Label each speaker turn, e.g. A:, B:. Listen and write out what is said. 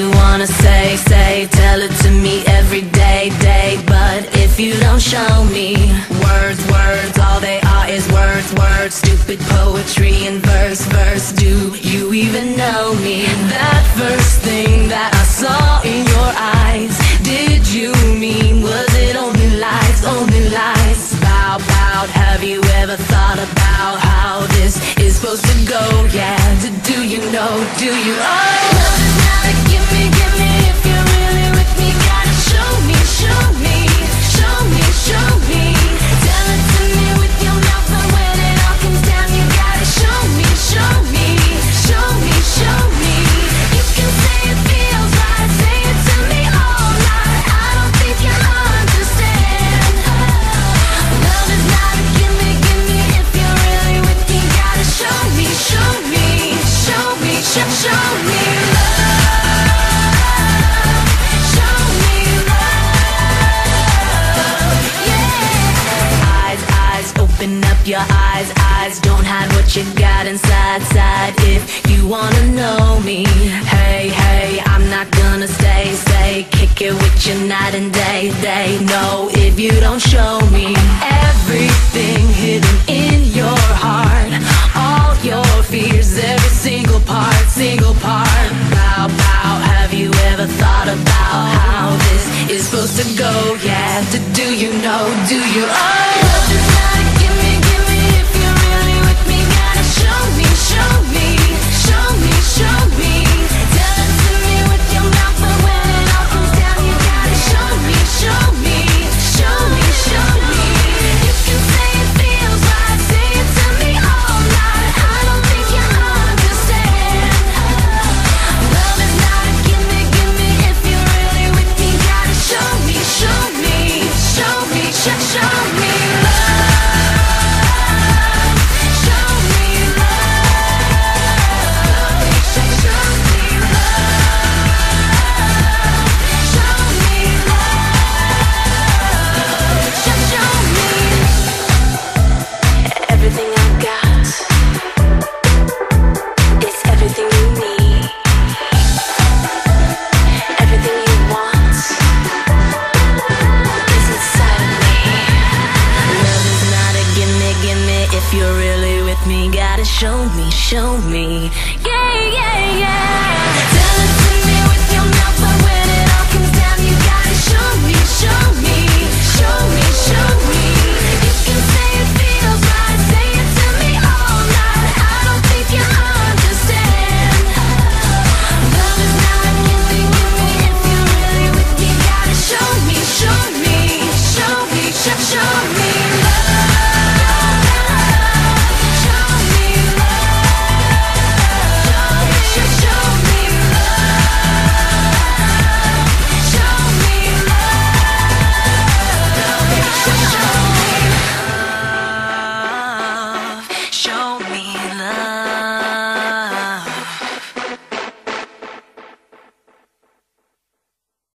A: wanna say, say, tell it to me every day, day. But if you don't show me words, words, all they are is words, words. Stupid poetry in verse, verse. Do you even know me? That first thing that I saw in your eyes, did you mean? Was it only lies, only lies? Bow, bow. Have you ever thought about how this is supposed to go? Yeah, do you know? Do you? Oh, your eyes, eyes. Don't hide what you got inside, side. If you wanna know me, hey, hey, I'm not gonna stay, stay. Kick it with you night and day, day. No, if you don't show me everything hidden supposed to go? Yeah, do, do you know? Do you? Oh, If you're really with me, gotta show me, show me. Yeah, yeah, yeah.